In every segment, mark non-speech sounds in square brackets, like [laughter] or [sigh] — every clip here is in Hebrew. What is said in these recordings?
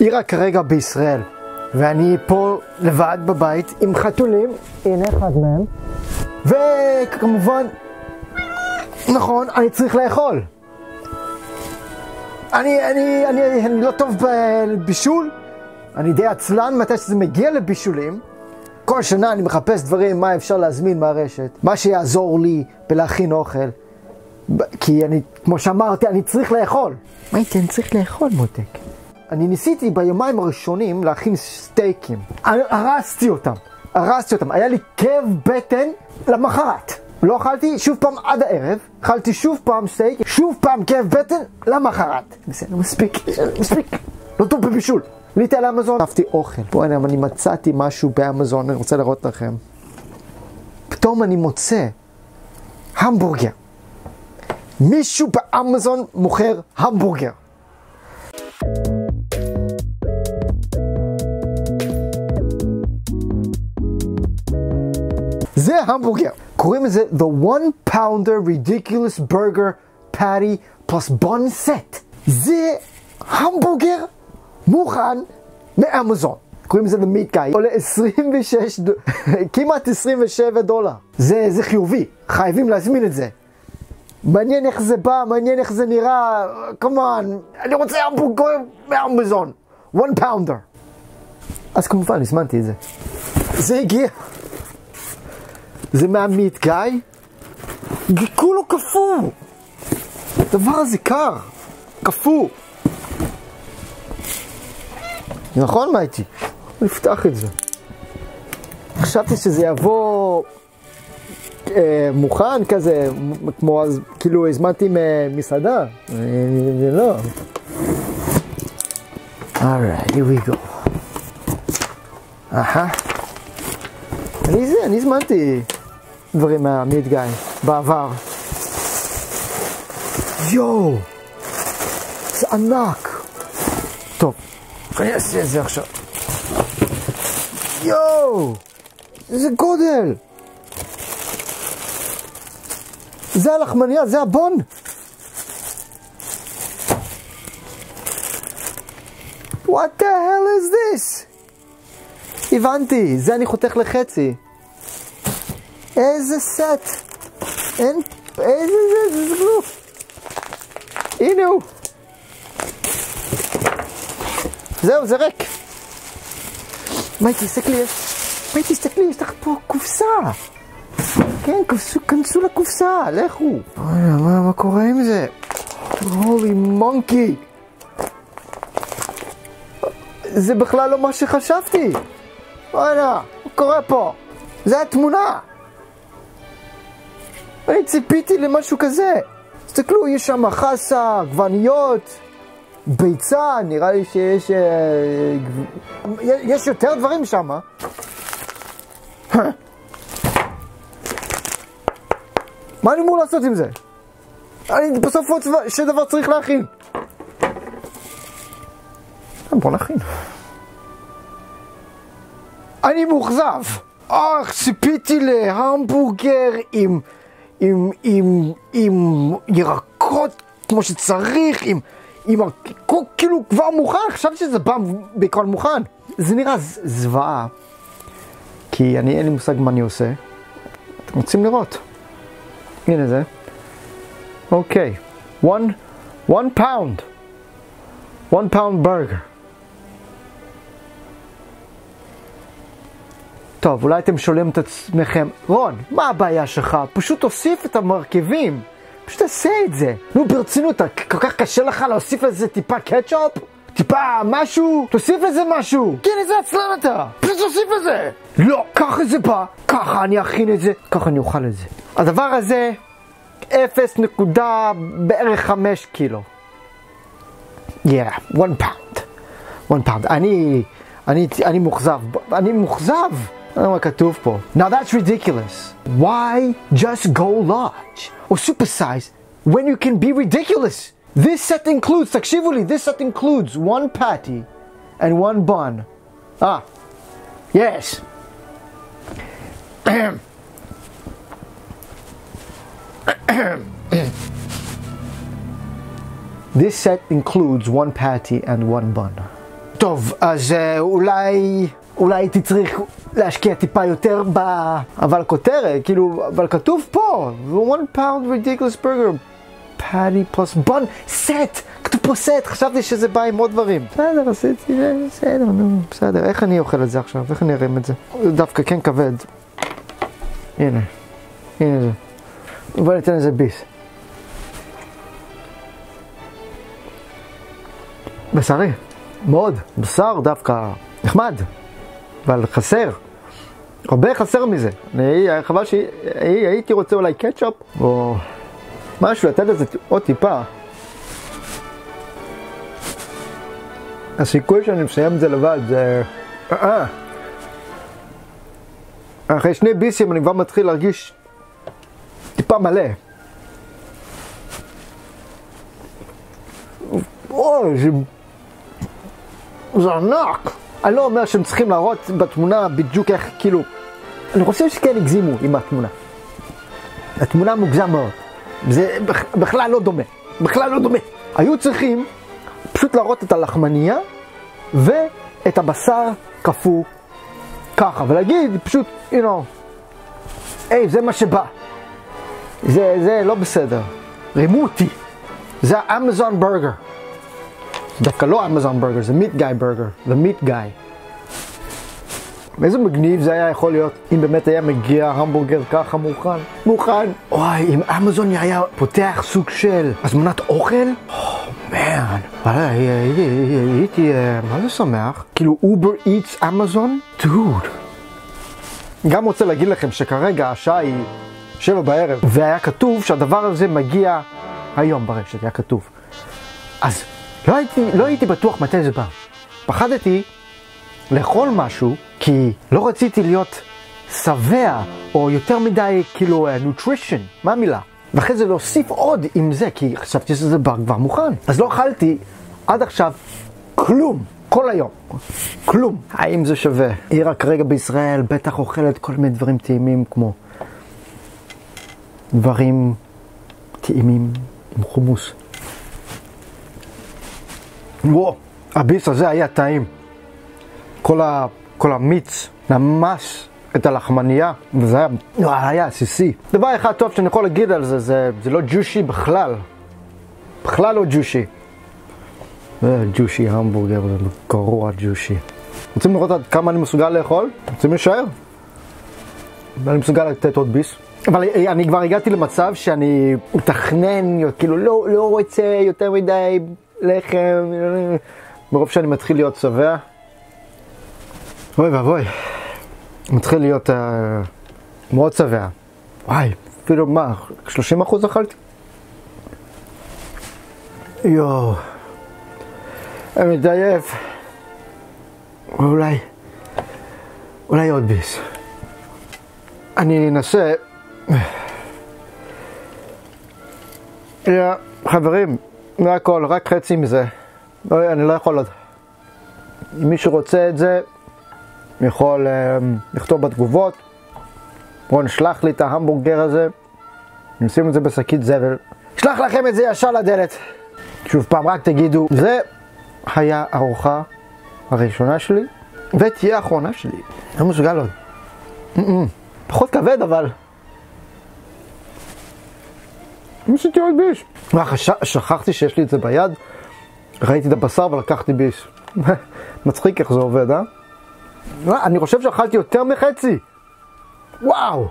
אירה כרגע בישראל, ואני פה לבד בבית עם חתולים, הנה אחד מהם, וכמובן, נכון, אני צריך לאכול. אני, אני, אני, אני לא טוב בבישול, אני די עצלן מתי שזה מגיע לבישולים. כל שנה אני מחפש דברים, מה אפשר להזמין מהרשת, מה שיעזור לי בלהכין אוכל. כי אני, כמו שאמרתי, אני צריך לאכול. מה איתי, אני צריך לאכול, מותק. אני ניסיתי ביומיים הראשונים להכין סטייקים. הרסתי אותם, הרסתי אותם. היה לי כאב בטן למחרת. לא אכלתי שוב פעם עד הערב, אכלתי שוב פעם סטייק, שוב פעם כאב בטן למחרת. בסדר, מספיק, מספיק. לא טוב בבישול. עליתי על אמזון, אהבתי אוכל. בוא'נה, אני מצאתי משהו באמזון, אני רוצה להראות לכם. פתאום אני מוצא המבורגר. מישהו באמזון מוכר המבורגר. זה המבורגר. קוראים לזה The One Pounder Ridiculous Burger Patty plus Bun Set. זה המבורגר מוכן מאמזון. קוראים לזה The Meat Guy. עולה 26, [laughs] כמעט 27 דולר. זה, זה חיובי, חייבים להזמין את זה. מעניין איך זה בא, מעניין איך זה נראה, כמובן, אני רוצה המבורגר מאמזון. one pounder. אז כמובן, הזמנתי את זה. זה הגיע. זה מהמיט גיא? כולו קפוא. הדבר הזה קר, קפוא. נכון, מייטי? נפתח את זה. חשבתי שזה יבוא אה, מוכן כזה, כמו אז, כאילו הזמנתי ממסעדה. אה, זה לא. Alright, here we go. אהה. אני זה, אני הזמנתי דברים מהמיד גיא בעבר. יואו! זה ענק! טוב, אני אעשה את זה עכשיו. יואו! איזה גודל! זה הלחמניה, זה הבון! What the hell is this? הבנתי, זה אני חותך לחצי. איזה סט! אין... איזה זה, זה כלום. הנה הוא. זהו, זה ריק. מאי, תסתכלי, מאי, תסתכלי, יש לך פה קופסה. כן, כנסו, כנסו לקופסה, לכו. מה, מה קורה עם זה? הולי מונקי. זה בכלל לא מה שחשבתי. וואלה, מה קורה פה? זה התמונה. אני ציפיתי למשהו כזה. תסתכלו, יש שם חסה, עגבניות, ביצה, נראה לי שיש... אה, יש יותר דברים שם. מה אני אמור לעשות עם זה? אני בסוף עוד דבר צריך להכין. בוא נכין. אני מאוכזב. אך, ציפיתי להמבורגר עם, עם, עם, עם ירקות כמו שצריך, עם, עם כאילו כבר מוכן, חשבתי שזה בא בעיקר מוכן. זה נראה זוועה, כי אני אין לי מושג מה אני עושה. אתם רוצים לראות? הנה זה. אוקיי, one, one pound, one pound burger. טוב, אולי אתם שואלים את עצמכם, רון, מה הבעיה שלך? פשוט תוסיף את המרכיבים. פשוט תעשה את זה. נו, ברצינות, כל כך קשה לך להוסיף לזה טיפה קטשופ? טיפה משהו? תוסיף לזה משהו. כן, איזה עצלן אתה. פשוט תוסיף לזה. לא, ככה זה בא, ככה אני אכין את זה, ככה אני אוכל את זה. הדבר הזה, 0 נקודה בערך 5 קילו. Yeah, one pound. one pound. אני, אני, אני מוכזב. אני מוכזב. Oh, now that's ridiculous. Why just go large or supersize when you can be ridiculous? This set includes, takshivuli, this set includes one patty and one bun. Ah, yes. [coughs] this set includes one patty and one bun. טוב, אז uh, אולי, אולי הייתי צריך להשקיע טיפה יותר ב... אבל כותרת, כאילו, אבל כתוב פה, one pound ridiculous burger, פאדי פלוס בון, סט, כתוב פה סט, חשבתי שזה בא עם עוד דברים. בסדר, עשיתי, בסדר, נו, בסדר, איך אני אוכל את זה עכשיו? איך אני ארים את? זה דווקא כן כבד. הנה, הנה זה. בוא ניתן לזה ביס. בשרי, מאוד. בשר דווקא נחמד, אבל חסר. הרבה חסר מזה. אני, חבל שהייתי רוצה אולי קטשופ, או משהו, לתת לזה עוד טיפה. הסיכוי שאני מסיים את זה לבד זה... אה. אחרי שני ביסים אני כבר מתחיל להרגיש טיפה מלא. אוי, זה... ענק. אני לא אומר שהם צריכים להראות בתמונה בדיוק איך, כאילו... אני חושב שכן הגזימו עם התמונה. התמונה מוגזם מאוד. זה בכלל לא דומה. בכלל לא דומה. היו צריכים פשוט להראות את הלחמנייה ואת הבשר קפוא ככה, ולהגיד פשוט, you know, היי, זה מה שבא. זה, זה לא בסדר. רימו אותי. זה האמזון ברגר. דווקא לא אמזון ברגר, זה מיט גאי ברגר. The meat guy. איזה מגניב זה היה יכול להיות אם באמת היה מגיע המבורגר ככה מוכן. מוכן. וואי, אם אמזון היה פותח סוג של הזמנת אוכל? man, הייתי, מה זה שמח? כאילו Uber Eats אמזון? דוד. גם רוצה להגיד לכם שכרגע השעה היא שבע בערב, והיה כתוב שהדבר הזה מגיע היום ברשת, היה כתוב. אז לא הייתי, לא הייתי בטוח מתי זה בא. פחדתי לאכול משהו, כי לא רציתי להיות שבע, או יותר מדי, כאילו, נוטרישן, מה המילה? ואחרי זה להוסיף עוד עם זה, כי חשבתי שזה בר כבר מוכן. אז לא אכלתי עד עכשיו כלום, כל היום. כלום. האם זה שווה? היא רק רגע בישראל בטח אוכלת כל מיני דברים טעימים כמו דברים טעימים עם חומוס. וואו, הביס הזה היה טעים. כל, ה, כל המיץ, ממש את הלחמנייה, וזה היה, לא, היה עסיסי. דבר אחד טוב שאני יכול להגיד על זה, זה, זה לא ג'ושי בכלל. בכלל לא ג'ושי. זה ג'ושי המבורגר, זה גרוע ג'ושי. רוצים לראות עד כמה אני מסוגל לאכול? רוצים להישאר? אני מסוגל לתת עוד ביס. אבל אני כבר הגעתי למצב שאני מתכנן, כאילו לא, לא רוצה יותר מדי לחם, מרוב שאני מתחיל להיות שבע. אוי ואבוי. מתחיל להיות uh, מאוד שבע. וואי, אפילו מה, 30 אחוז אכלתי? יואו, אני מתעייף. אולי, אולי עוד ביס. אני אנסה... חברים, זה הכל, רק חצי מזה. לא, אני לא יכול עוד. אם מישהו רוצה את זה, יכול uh, לכתוב בתגובות, רון שלח לי את ההמבורגר הזה, נשים את זה בשקית זבל, אשלח לכם את זה ישר לדלת. שוב פעם, רק תגידו, זה היה הארוחה הראשונה שלי, ותהיה האחרונה שלי. לא מסוגל עוד. פחות כבד, אבל... עשיתי עוד. מה, שכחתי שיש לי את זה ביד, ראיתי את הבשר ולקחתי ביש. [laughs] מצחיק איך זה עובד, אה? אני חושב שאכלתי יותר מחצי. וואו.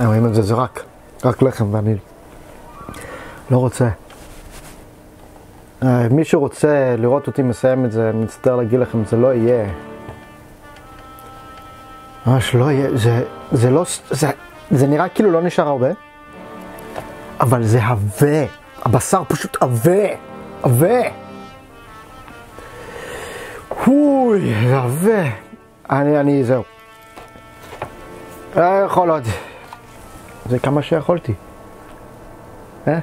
רואים את זה, זה רק, רק לחם ואני לא רוצה. אה, מי שרוצה לראות אותי מסיים את זה, אני מצטער להגיד לכם, זה לא יהיה. ממש לא יהיה, זה, זה לא, זה, זה נראה כאילו לא נשאר הרבה, אבל זה עבה. הבשר פשוט עבה, עבה. אוי, זה עבה. אני, אני, זהו. לא יכול עוד. זה כמה שיכולתי. אה?